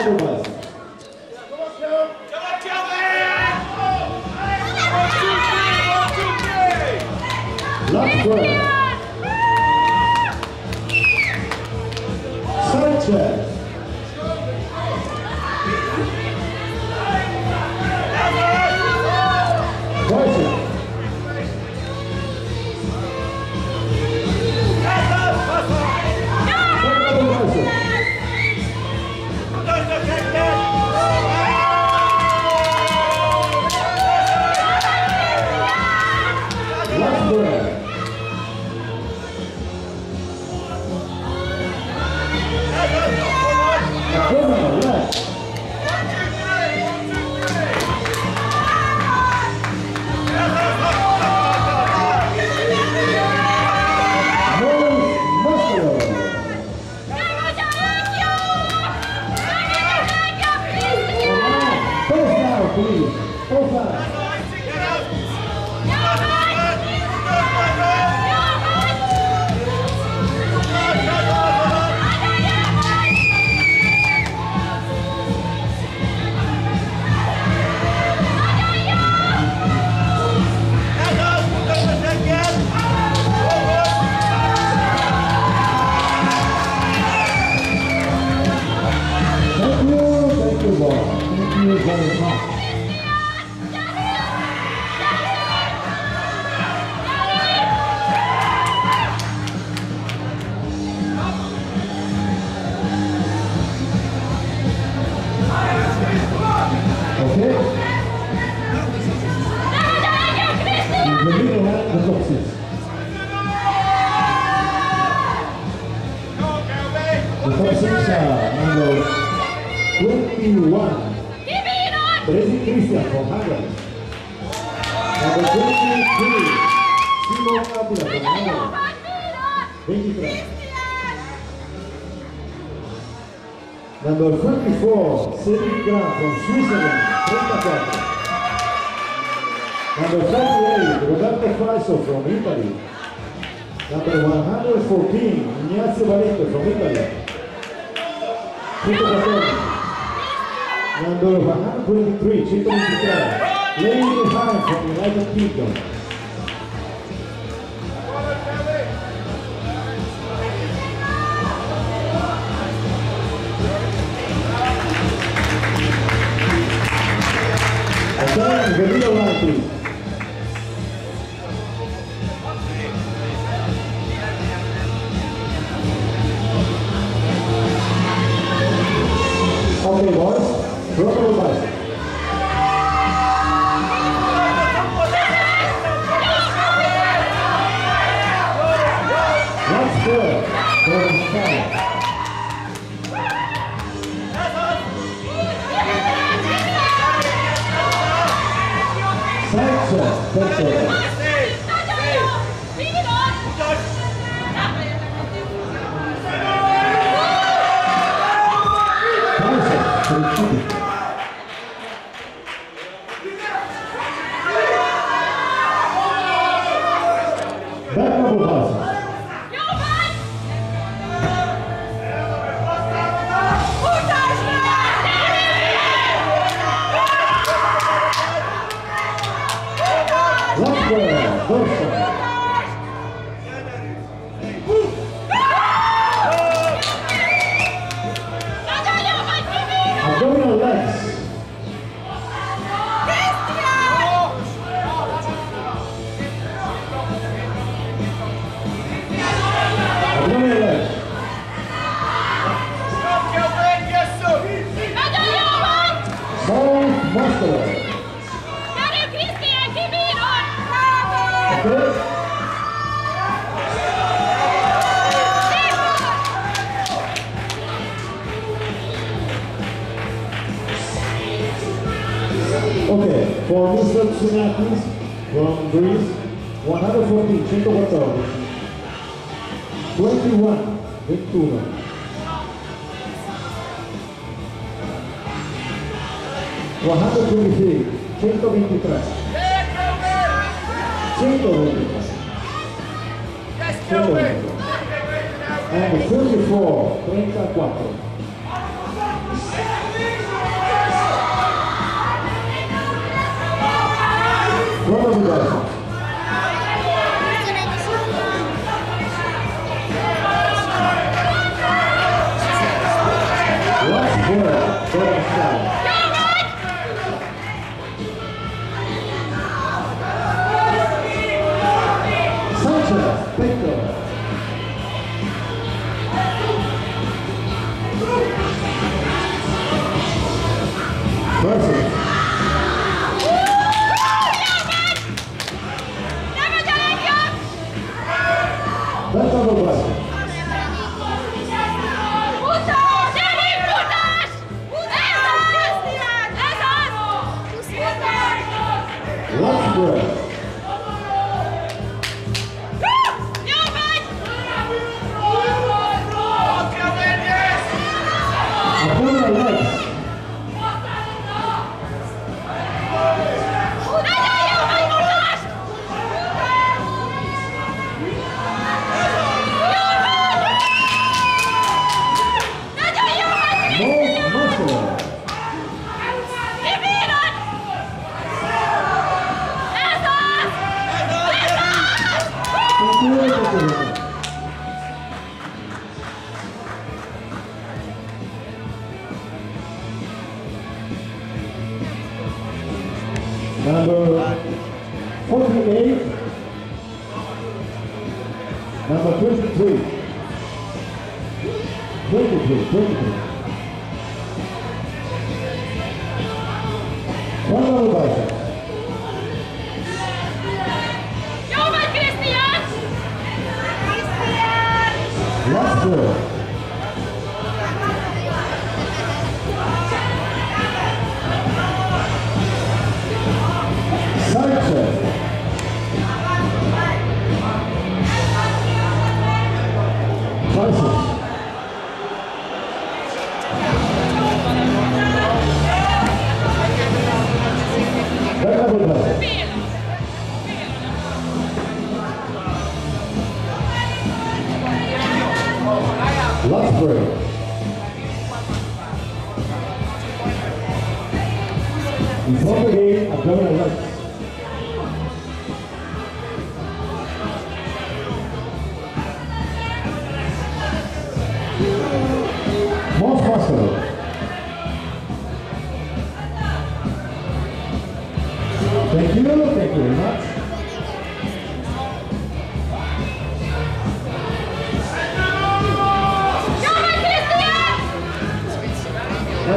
Everybody. Please. Both Number 23, Simon Abila from Hungary. 23. Number 24, Cedric Grant from Switzerland, 34. Number 38, Roberto Falso from Italy. Number 114, Ignazio Barreto from Italy. 114. Number 123, 123, Lady Han from United Kingdom. And then the. Okay, for Mr. Tsunakis from Greece, 114, 114. 21, 21. One hundred twenty-three, 123. 123. 123. And 34, 34. Christ. What? Perfect. Number 48. Number 23. 23, 23. One double bicep. Last row.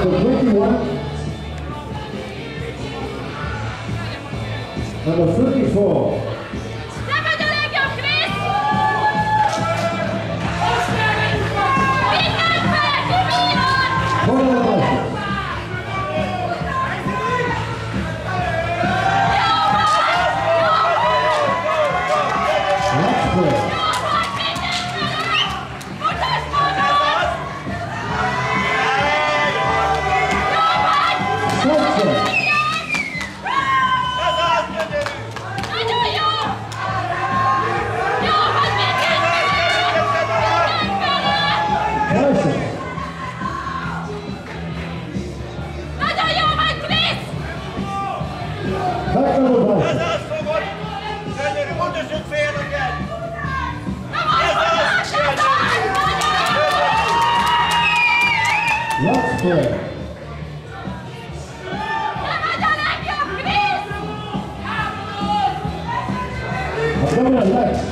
Number 21. Number 34. Last break.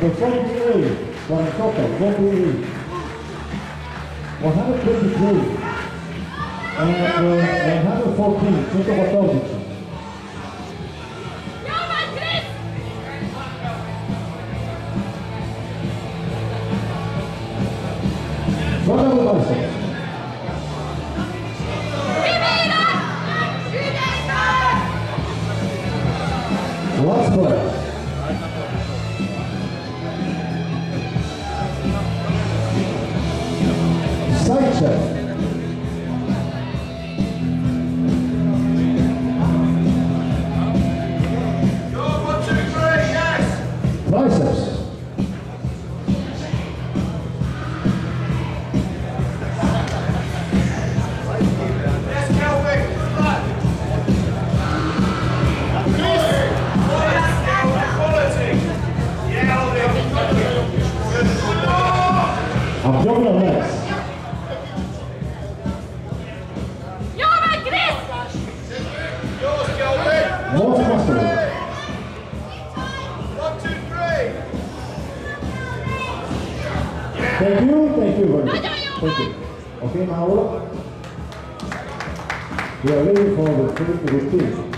Number 48, Guanajuato, 48. 123. And uh, 114, 114. Thank you, thank you very much. Thank you. Okay, Mauro. We are ready for the first routine.